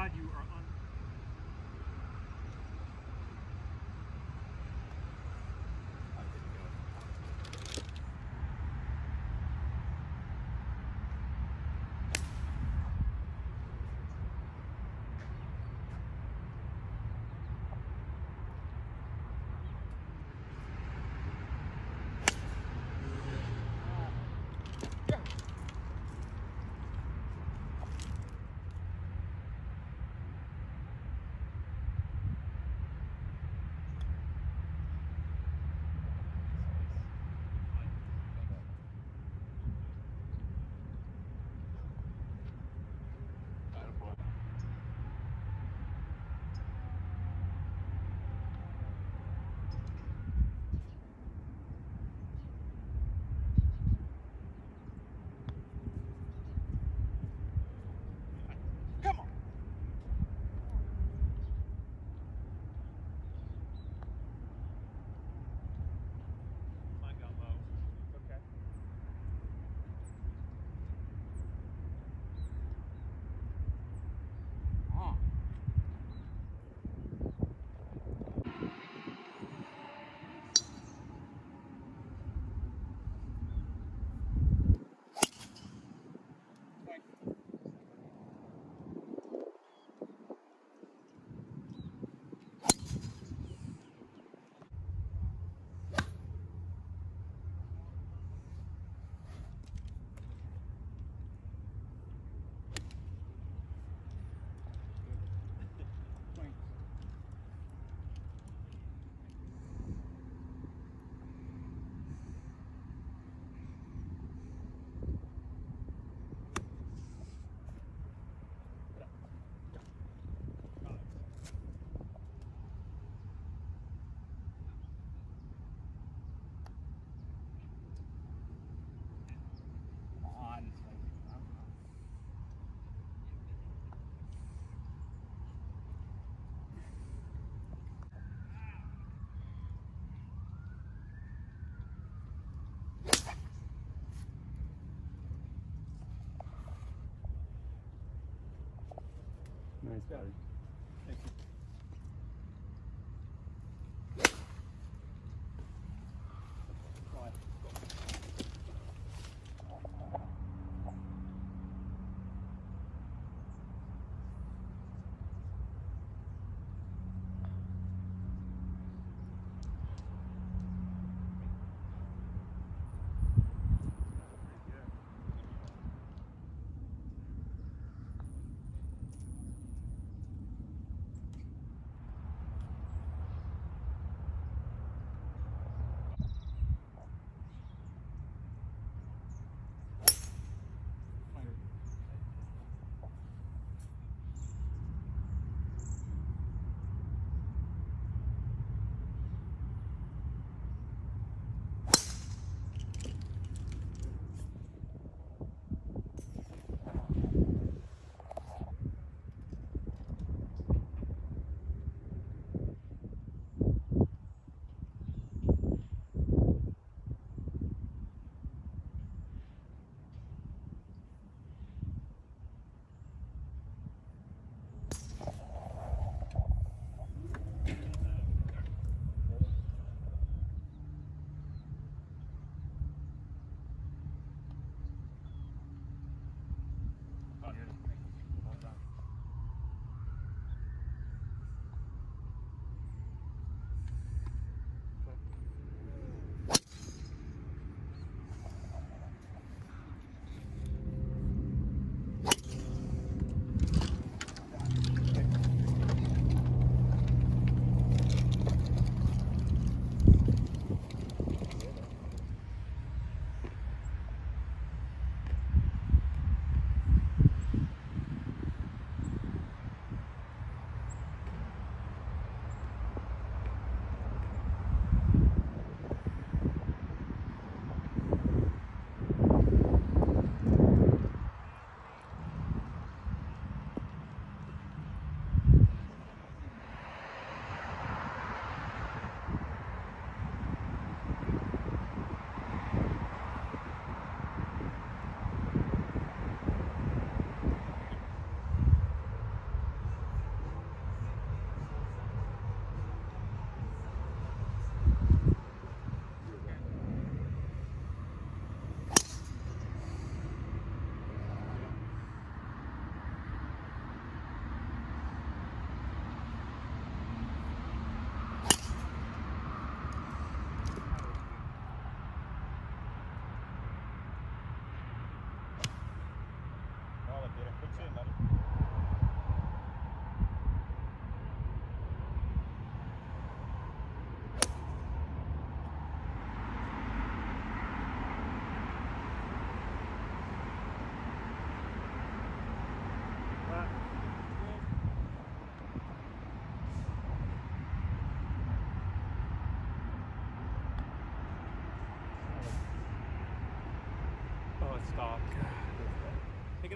God, you are Nice, buddy.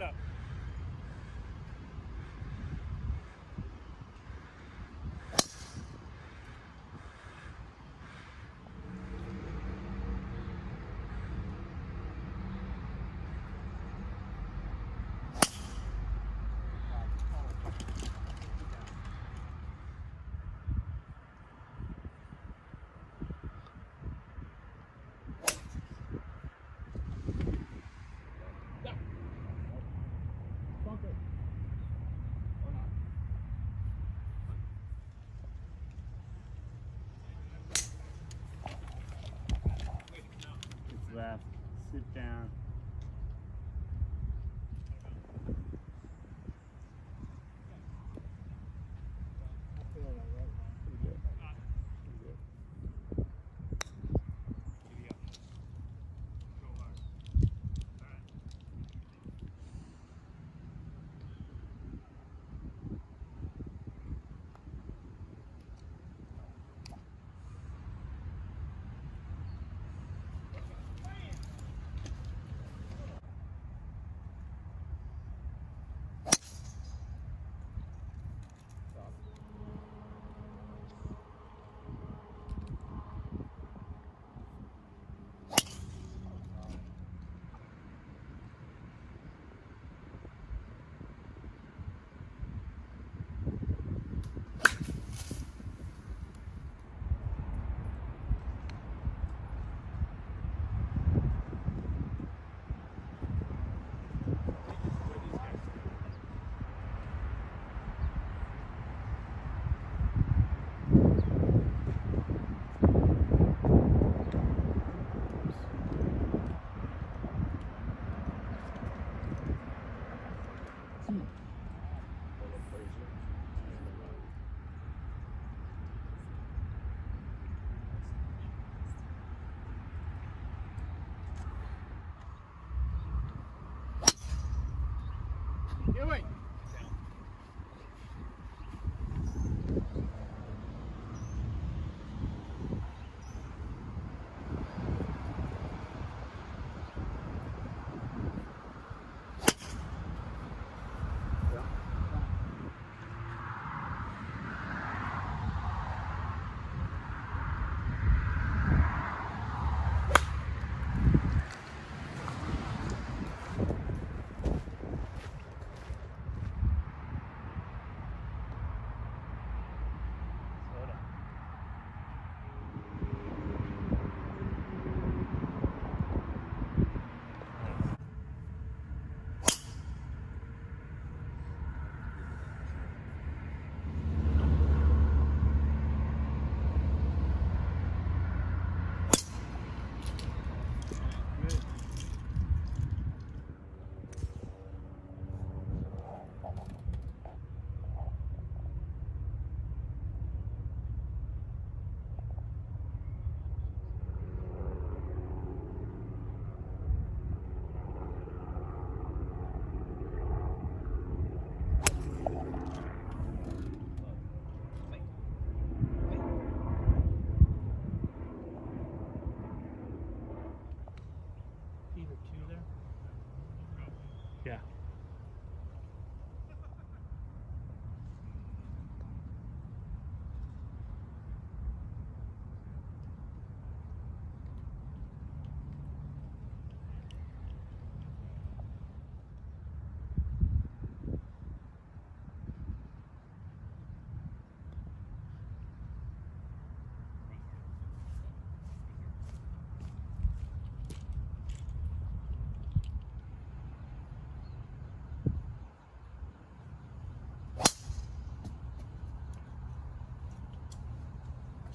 Up.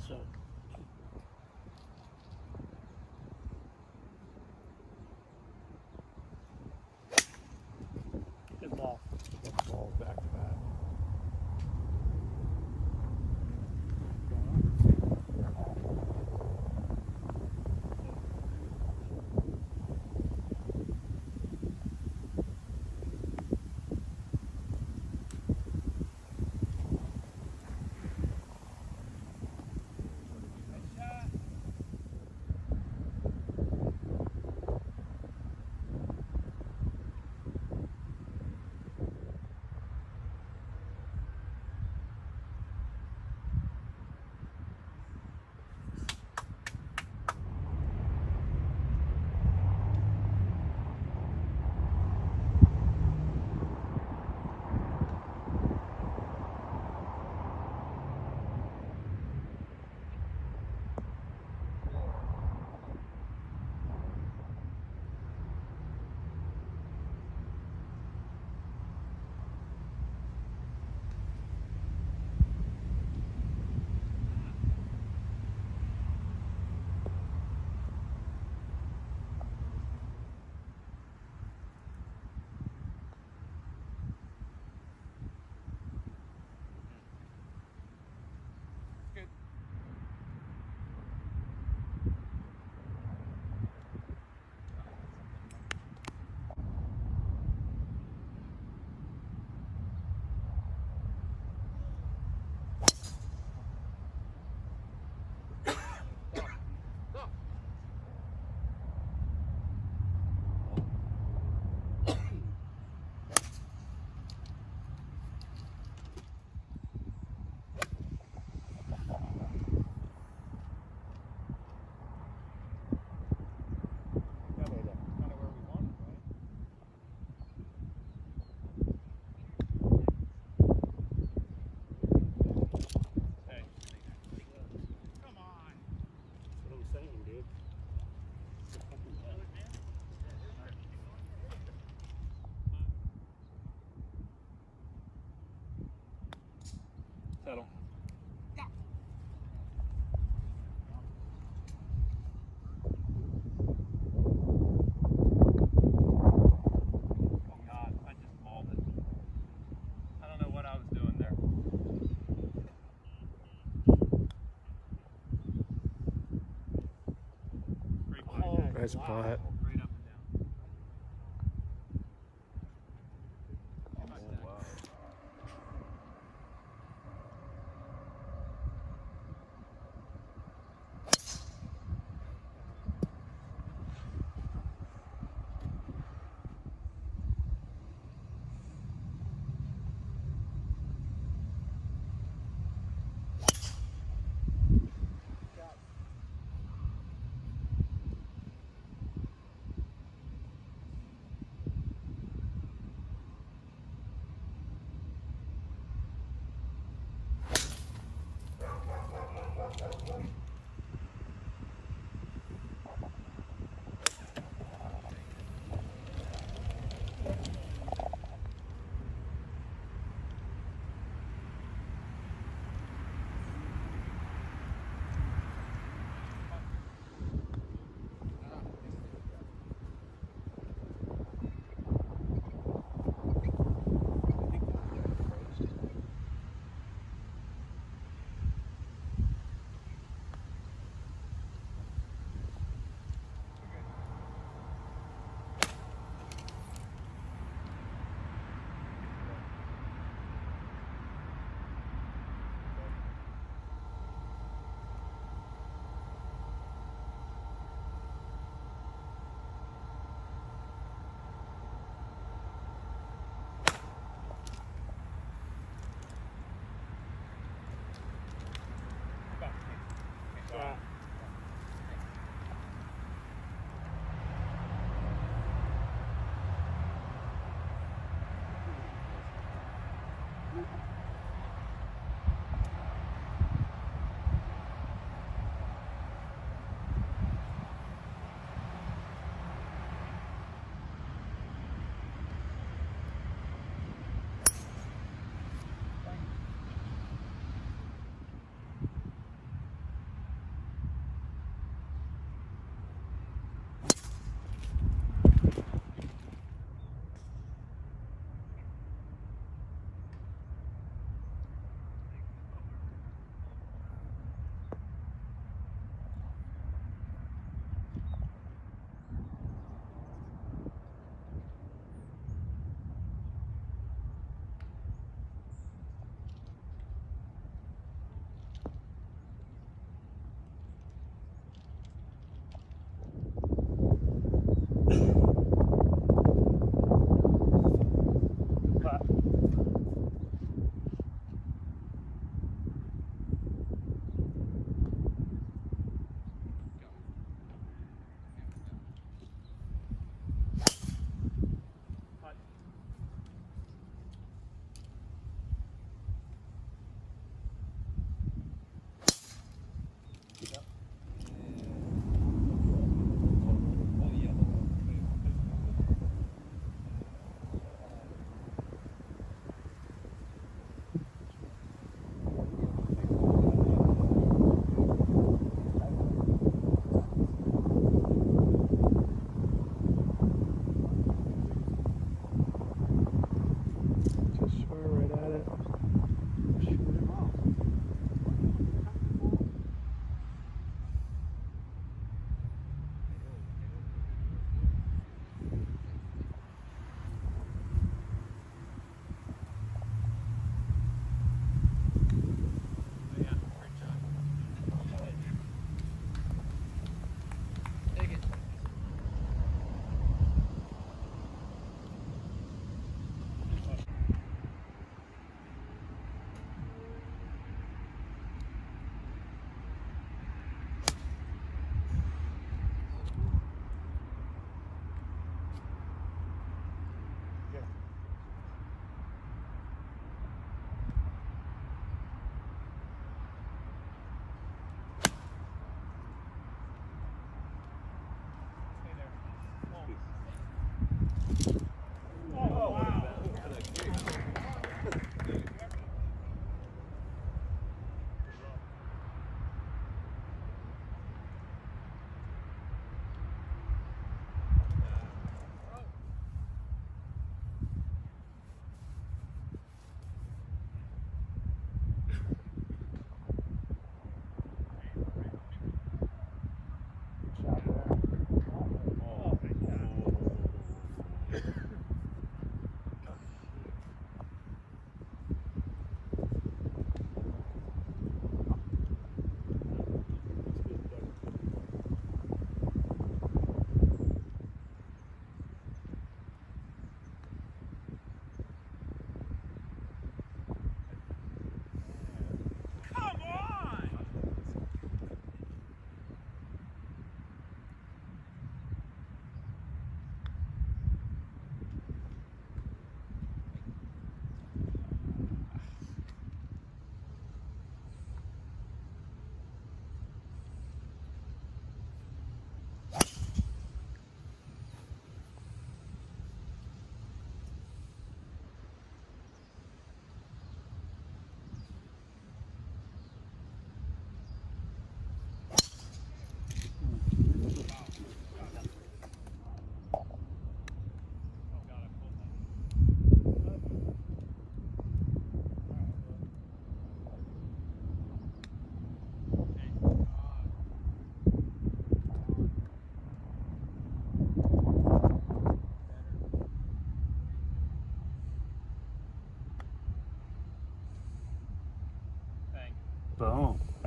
So. Oh,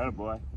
Atta boy.